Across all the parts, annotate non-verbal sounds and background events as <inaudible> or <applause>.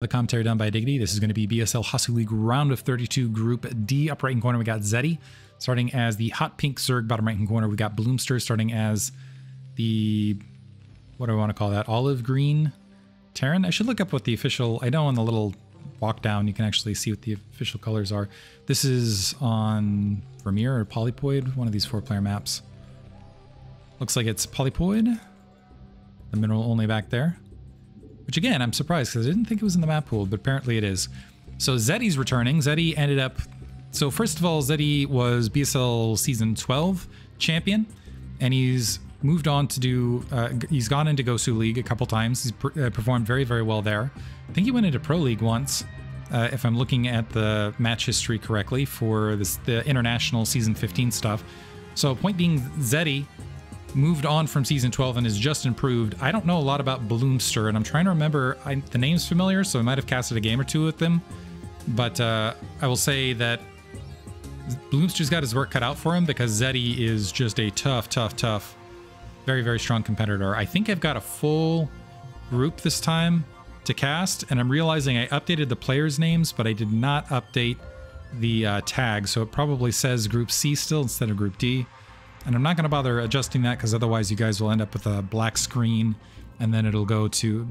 The commentary done by Diggity. This is going to be BSL Hasu League round of 32 Group D. Up right hand corner, we got Zety starting as the hot pink Zerg. Bottom right hand corner, we got Blomster starting as the, what do I want to call that? Olive green Terran? I should look up what the official, I know on the little walk down, you can actually see what the official colors are. This is on Vermeer or Polypoid, one of these four player maps. Looks like it's Polypoid. The mineral only back there. Which again, I'm surprised because I didn't think it was in the map pool, but apparently it is. So Zety's returning. Zety ended up... So first of all, Zety was BSL Season 12 champion, and he's moved on to do... Uh, he's gone into Gosu League a couple times. He's uh, performed very, very well there. I think he went into Pro League once, uh, if I'm looking at the match history correctly, for this, the international Season 15 stuff. So point being, Zety moved on from season 12 and has just improved. I don't know a lot about Blomster, and I'm trying to remember I, the name's familiar, so I might have casted a game or two with them. But uh, I will say that Blomster's got his work cut out for him because Zety is just a tough, tough, tough, very, very strong competitor. I think I've got a full group this time to cast, and I'm realizing I updated the players' names, but I did not update the uh, tag, so it probably says Group C still instead of Group D. And I'm not going to bother adjusting that because otherwise you guys will end up with a black screen and then it'll go to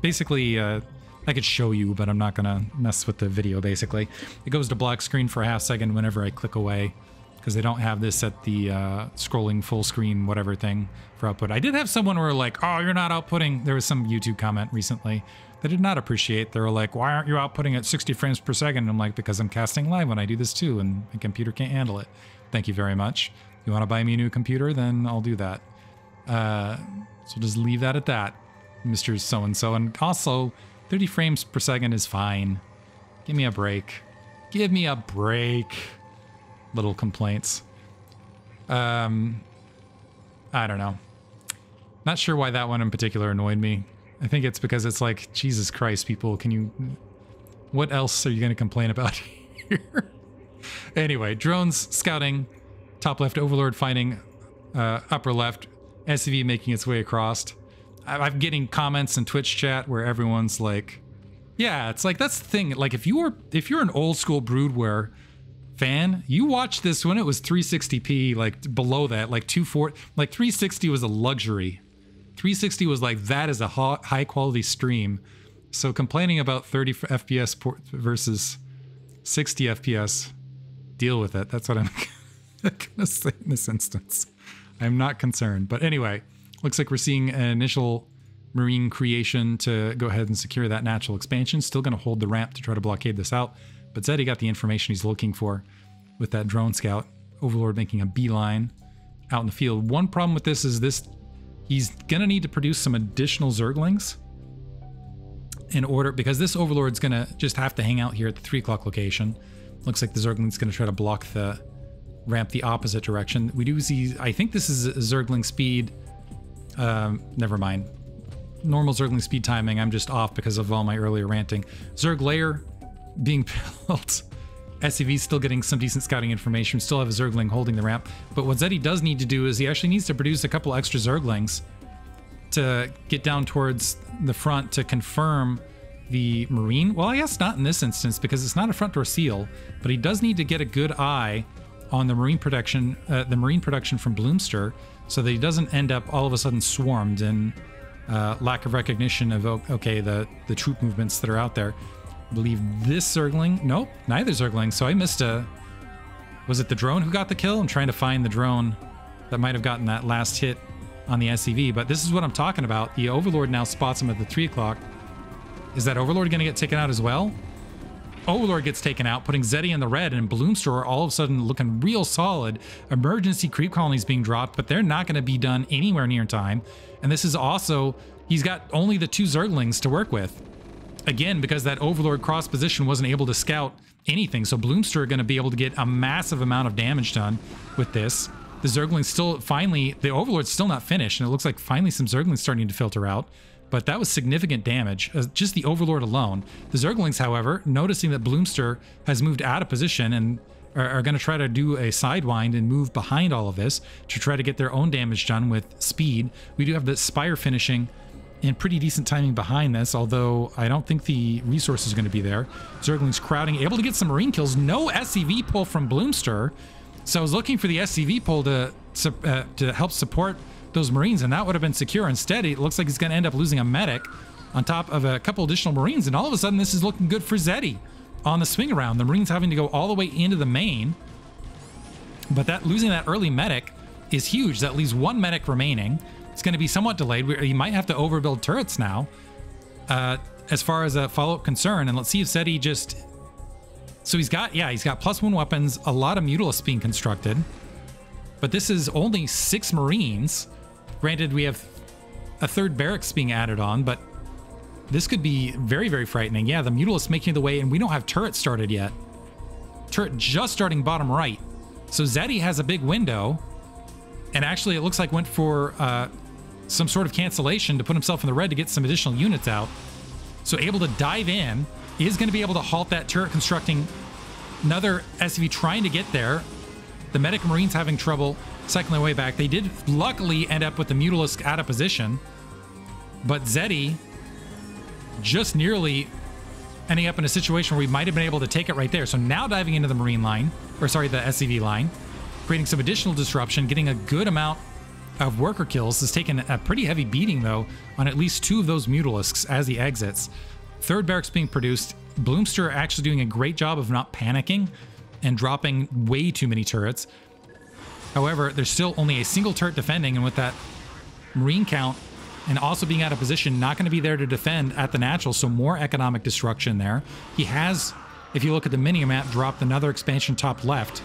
basically uh, I could show you, but I'm not going to mess with the video basically. It goes to black screen for a half second whenever I click away because they don't have this at the uh, scrolling full screen whatever thing for output. I did have someone who were like, oh, you're not outputting. There was some YouTube comment recently that did not appreciate. They were like, why aren't you outputting at 60 frames per second? I'm like, because I'm casting live when I do this too, and the computer can't handle it. Thank you very much you want to buy me a new computer, then I'll do that. Uh, so just leave that at that, Mr. So-and-so. And also, 30 frames per second is fine. Give me a break. Give me a break. Little complaints. Um, I don't know. Not sure why that one in particular annoyed me. I think it's because it's like, Jesus Christ, people, can you... What else are you going to complain about <laughs> here? anyway, drones, scouting, Top left Overlord finding uh, upper left SCV making its way across. I'm getting comments in Twitch chat where everyone's like, yeah, it's like that's the thing. Like if you're if you're an old school Brood War fan, you watched this when it was 360p, like below that, like 240, like 360 was a luxury. 360 was like that is a high quality stream. So complaining about 30 FPS versus 60 FPS, deal with it. That's what I'm <laughs> <laughs> gonna say in this instance. I'm not concerned. But anyway, looks like we're seeing an initial marine creation to go ahead and secure that natural expansion. Still going to hold the ramp to try to blockade this out. But Zety got the information he's looking for with that drone scout. Overlord making a beeline out in the field. One problem with this is this he's going to need to produce some additional Zerglings in order because this Overlord's going to just have to hang out here at the 3 o'clock location. Looks like the Zergling's going to try to block the ramp the opposite direction. We do see, I think this is Zergling speed. Um, never mind. Normal Zergling speed timing, I'm just off because of all my earlier ranting. Zerg lair being <laughs> built. SCV still getting some decent scouting information. Still have a Zergling holding the ramp. But what Zety does need to do is he actually needs to produce a couple extra Zerglings to get down towards the front to confirm the Marine. Well, I guess not in this instance because it's not a front door seal, but he does need to get a good eye on the marine production, uh, the marine production from Blomster, so that he doesn't end up all of a sudden swarmed and uh, lack of recognition of okay the the troop movements that are out there. I believe this Zergling, nope, neither Zergling. So I missed a. Was it the drone who got the kill? I'm trying to find the drone that might have gotten that last hit on the SCV. But this is what I'm talking about. The Overlord now spots him at the three o'clock. Is that Overlord going to get taken out as well? Overlord gets taken out, putting Zety in the red, and Blomster all of a sudden looking real solid. Emergency creep colonies being dropped, but they're not going to be done anywhere near time. And this is also, he's got only the two Zerglings to work with. Again, because that Overlord cross position wasn't able to scout anything. So Blomster are going to be able to get a massive amount of damage done with this. The Zergling's still, finally, the Overlord's still not finished, and it looks like finally some Zerglings starting to filter out but that was significant damage, uh, just the Overlord alone. The Zerglings, however, noticing that Blomster has moved out of position and are, are going to try to do a sidewind and move behind all of this to try to get their own damage done with speed. We do have the Spire finishing in pretty decent timing behind this, although I don't think the resource is going to be there. Zergling's crowding, able to get some marine kills. No SCV pull from Blomster. So I was looking for the SCV pull to, uh, to help support those marines, and that would have been secure. Instead, it looks like he's going to end up losing a medic on top of a couple additional marines, and all of a sudden this is looking good for Zety on the swing around. The marines having to go all the way into the main, but that losing that early medic is huge. That leaves one medic remaining. It's going to be somewhat delayed. You might have to overbuild turrets now uh, as far as a follow-up concern. And let's see if Zety just... So he's got, yeah, he's got plus one weapons, a lot of Mutalisks being constructed. But this is only six Marines. Granted, we have a third barracks being added on, but this could be very, very frightening. Yeah, the Mutalisks making the way, and we don't have turrets started yet. Turret just starting bottom right. So Zety has a big window, and actually it looks like went for uh, some sort of cancellation to put himself in the red to get some additional units out. So able to dive in, is going to be able to halt that turret constructing another SCV trying to get there. The Medic Marines having trouble cycling their way back. They did luckily end up with the Mutalisk out of position, but Zety just nearly ending up in a situation where we might have been able to take it right there. So now diving into the Marine line, or sorry, the SCV line, creating some additional disruption, getting a good amount of worker kills. Has taken a pretty heavy beating, though, on at least two of those Mutalisks as he exits. Third barracks being produced. Blomster actually doing a great job of not panicking and dropping way too many turrets. However, there's still only a single turret defending, and with that Marine count and also being out of position, not going to be there to defend at the natural, so more economic destruction there. He has, if you look at the mini map, dropped another expansion top left.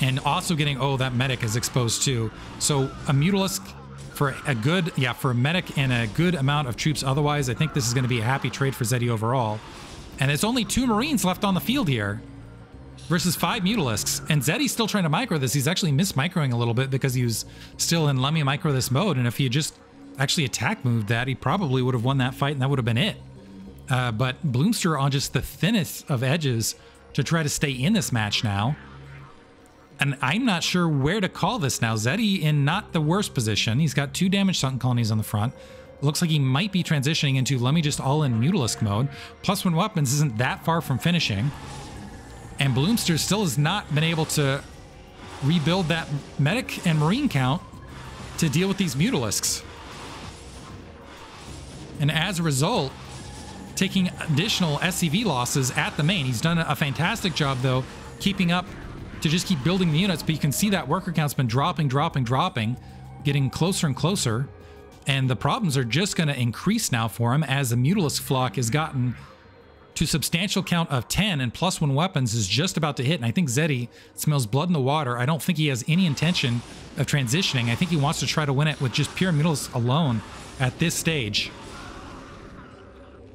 And also getting, oh, that medic is exposed too. So a Mutalisk for a good, yeah, for a medic and a good amount of troops. Otherwise, I think this is going to be a happy trade for Zety overall. And it's only two Marines left on the field here versus five Mutalisks. And Zety's still trying to micro this. He's actually microing a little bit because he was still in let me micro this mode. And if he just actually attack moved that, he probably would have won that fight and that would have been it. Uh, but Blomster on just the thinnest of edges to try to stay in this match now. And I'm not sure where to call this now. Zety in not the worst position. He's got two damaged Sunken Colonies on the front. Looks like he might be transitioning into let me just all in Mutalisk mode. Plus one weapons isn't that far from finishing. And Blomster still has not been able to rebuild that medic and marine count to deal with these Mutalisks. And as a result, taking additional SCV losses at the main. He's done a fantastic job, though, keeping up to just keep building the units. But you can see that worker count's been dropping, dropping, dropping, getting closer and closer. And the problems are just going to increase now for him as the Mutalisk flock has gotten to substantial count of 10 and plus one weapons is just about to hit. And I think Zety smells blood in the water. I don't think he has any intention of transitioning. I think he wants to try to win it with just pure Mutalisk alone at this stage.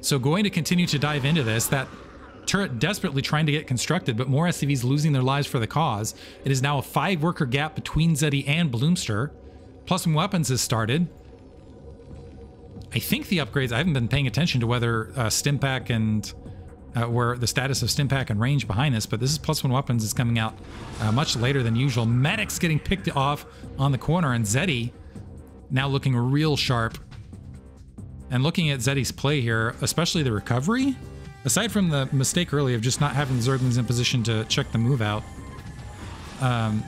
So going to continue to dive into this, that turret desperately trying to get constructed, but more SCVs losing their lives for the cause. It is now a five worker gap between Zety and Blomster. Plus some weapons has started. I think the upgrades, I haven't been paying attention to whether uh, Stimpak and uh, where the status of Stimpak and range behind this, but this is plus one weapons is coming out uh, much later than usual. Medics getting picked off on the corner, and Zety now looking real sharp and looking at Zety's play here, especially the recovery, aside from the mistake early of just not having the Zerglings in position to check the move out, um,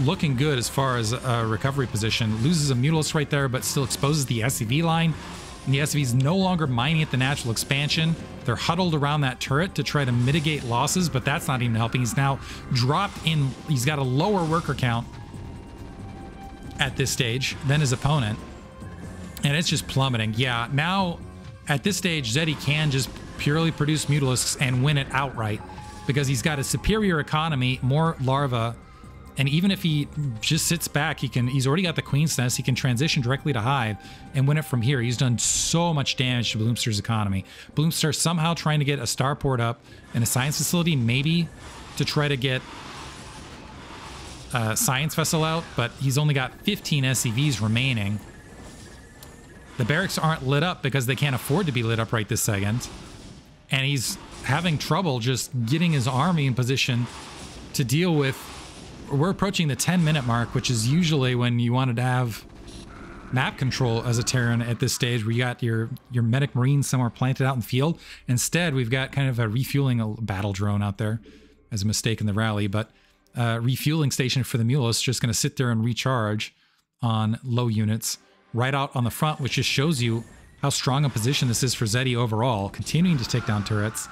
looking good as far as a recovery position. Loses a Mutalisk right there, but still exposes the SCV line. And the SCV is no longer mining at the natural expansion. They're huddled around that turret to try to mitigate losses, but that's not even helping. He's now dropped in. He's got a lower worker count at this stage than his opponent and it's just plummeting. Yeah, now at this stage, Zety can just purely produce Mutalisks and win it outright because he's got a superior economy, more larva, and even if he just sits back, he can. He's already got the Queen's Nest. He can transition directly to Hive and win it from here. He's done so much damage to Blomster's economy. Blomster somehow trying to get a starport up and a science facility, maybe to try to get a science vessel out, but he's only got 15 SCVs remaining. The barracks aren't lit up because they can't afford to be lit up right this second. And he's having trouble just getting his army in position to deal with... We're approaching the 10 minute mark, which is usually when you wanted to have map control as a Terran at this stage where you got your your medic marine somewhere planted out in the field. Instead, we've got kind of a refueling battle drone out there as a mistake in the rally, but refueling station for the Mulos just going to sit there and recharge on low units right out on the front, which just shows you how strong a position this is for Zety overall, continuing to take down turrets.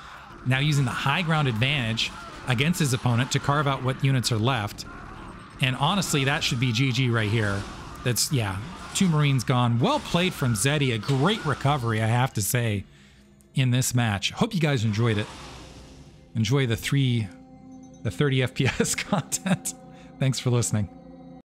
Now using the high ground advantage against his opponent to carve out what units are left. And honestly, that should be GG right here. That's, yeah, two Marines gone. Well played from Zety. A great recovery, I have to say, in this match. Hope you guys enjoyed it. Enjoy the three, the 30 FPS <laughs> content. Thanks for listening.